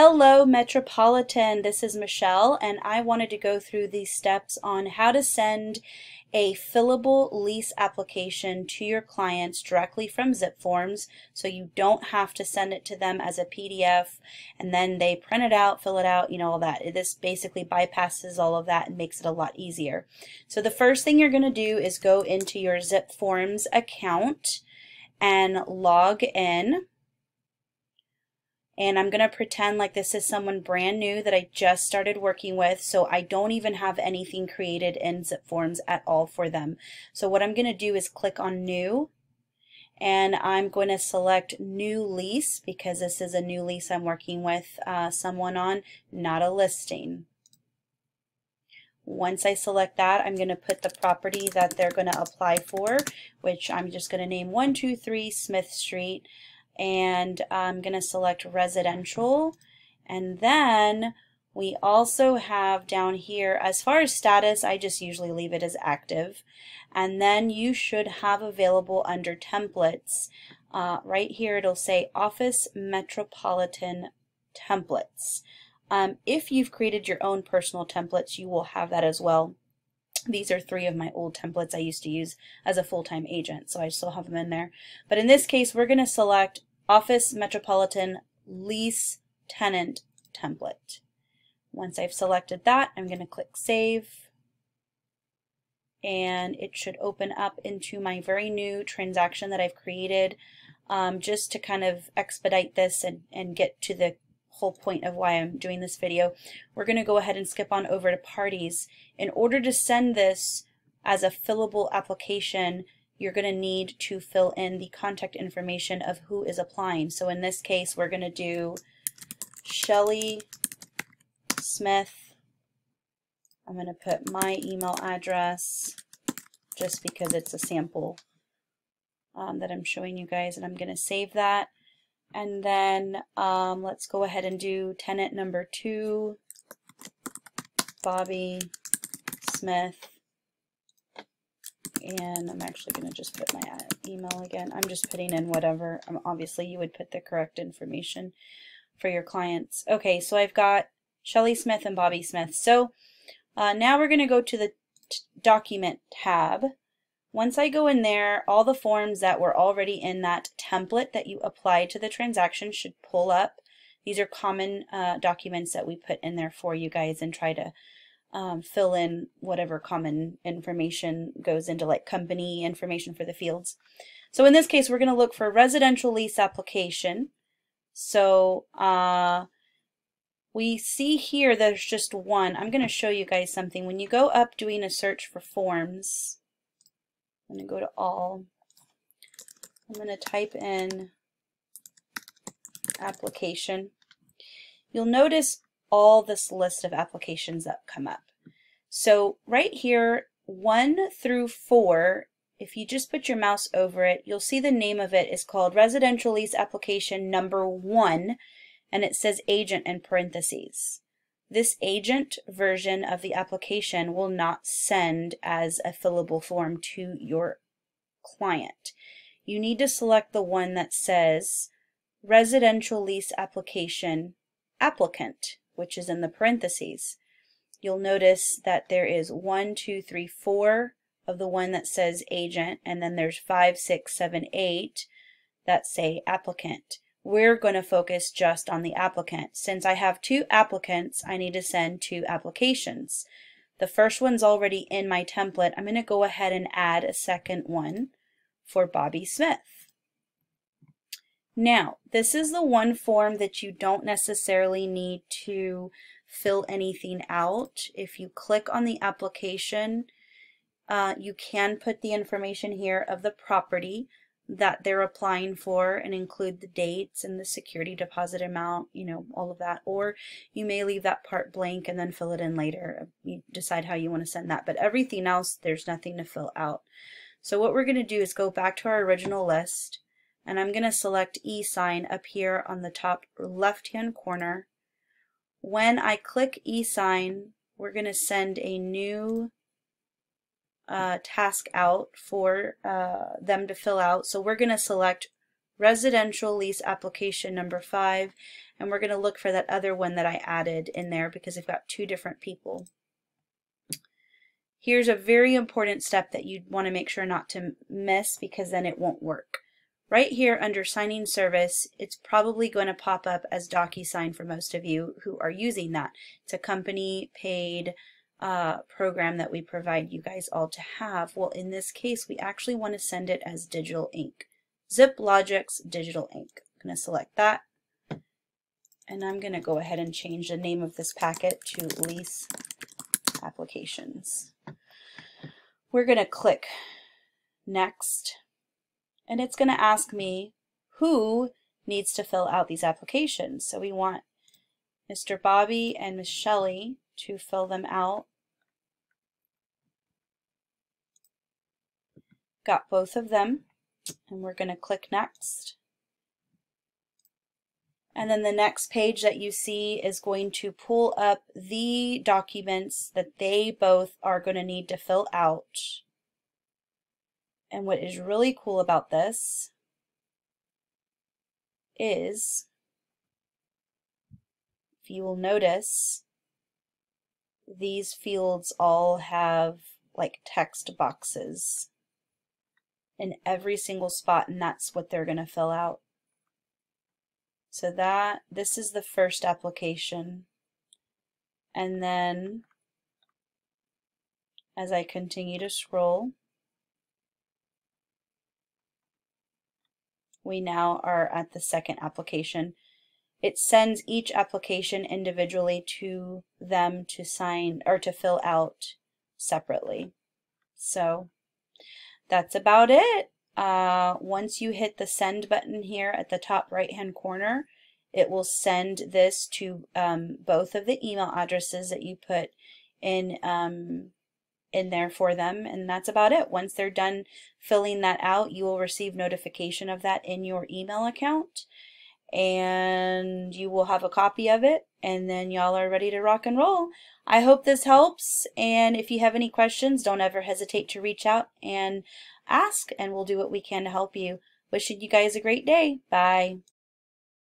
Hello Metropolitan, this is Michelle and I wanted to go through these steps on how to send a fillable lease application to your clients directly from ZipForms so you don't have to send it to them as a PDF and then they print it out, fill it out, you know, all that. This basically bypasses all of that and makes it a lot easier. So the first thing you're going to do is go into your ZipForms account and log in and I'm going to pretend like this is someone brand new that I just started working with so I don't even have anything created in ZipForms at all for them. So what I'm going to do is click on new and I'm going to select new lease because this is a new lease I'm working with uh, someone on, not a listing. Once I select that, I'm going to put the property that they're going to apply for, which I'm just going to name 123 Smith Street and I'm going to select residential. And then we also have down here as far as status I just usually leave it as active. And then you should have available under templates uh, right here it'll say office metropolitan templates. Um, if you've created your own personal templates you will have that as well. These are three of my old templates I used to use as a full-time agent, so I still have them in there. But in this case, we're going to select Office Metropolitan Lease Tenant template. Once I've selected that, I'm going to click Save and it should open up into my very new transaction that I've created um, just to kind of expedite this and, and get to the whole point of why I'm doing this video. We're going to go ahead and skip on over to parties. In order to send this as a fillable application, you're going to need to fill in the contact information of who is applying. So in this case, we're going to do Shelly Smith. I'm going to put my email address just because it's a sample um, that I'm showing you guys and I'm going to save that. And then um, let's go ahead and do tenant number two, Bobby Smith and I'm actually going to just put my email again. I'm just putting in whatever. Um, obviously, you would put the correct information for your clients. Okay, so I've got Shelly Smith and Bobby Smith. So uh, now we're going to go to the document tab. Once I go in there, all the forms that were already in that template that you applied to the transaction should pull up. These are common uh, documents that we put in there for you guys and try to um, fill in whatever common information goes into like company information for the fields. So in this case, we're going to look for residential lease application. So uh, we see here there's just one. I'm going to show you guys something. When you go up doing a search for forms, I'm going to go to all. I'm going to type in application. You'll notice all this list of applications that come up. So right here, one through four, if you just put your mouse over it, you'll see the name of it is called Residential Lease Application Number One, and it says agent in parentheses. This agent version of the application will not send as a fillable form to your client. You need to select the one that says Residential Lease Application Applicant which is in the parentheses. You'll notice that there is one, two, three, four of the one that says agent, and then there's five, six, seven, eight that say applicant. We're going to focus just on the applicant. Since I have two applicants, I need to send two applications. The first one's already in my template. I'm going to go ahead and add a second one for Bobby Smith. Now, this is the one form that you don't necessarily need to fill anything out. If you click on the application, uh, you can put the information here of the property that they're applying for and include the dates and the security deposit amount, you know, all of that. Or you may leave that part blank and then fill it in later. You decide how you want to send that. But everything else, there's nothing to fill out. So what we're going to do is go back to our original list and I'm going to select e-sign up here on the top left hand corner. When I click e-sign, we're going to send a new uh, task out for uh, them to fill out. So we're going to select residential lease application number five and we're going to look for that other one that I added in there because I've got two different people. Here's a very important step that you want to make sure not to miss because then it won't work. Right here under signing service, it's probably going to pop up as DocuSign for most of you who are using that. It's a company paid uh, program that we provide you guys all to have. Well, in this case, we actually want to send it as digital ink. ZipLogix Digital Ink. I'm going to select that. And I'm going to go ahead and change the name of this packet to lease applications. We're going to click next and it's going to ask me who needs to fill out these applications. So we want Mr. Bobby and Miss Shelley to fill them out. Got both of them and we're going to click next. And then the next page that you see is going to pull up the documents that they both are going to need to fill out. And what is really cool about this is, if you will notice, these fields all have like text boxes in every single spot and that's what they're going to fill out. So that, this is the first application. And then as I continue to scroll, we now are at the second application. It sends each application individually to them to sign or to fill out separately. So that's about it. Uh, once you hit the send button here at the top right hand corner, it will send this to um, both of the email addresses that you put in um, in there for them and that's about it. Once they're done filling that out, you will receive notification of that in your email account and you will have a copy of it and then y'all are ready to rock and roll. I hope this helps and if you have any questions don't ever hesitate to reach out and ask and we'll do what we can to help you. Wishing you guys a great day. Bye.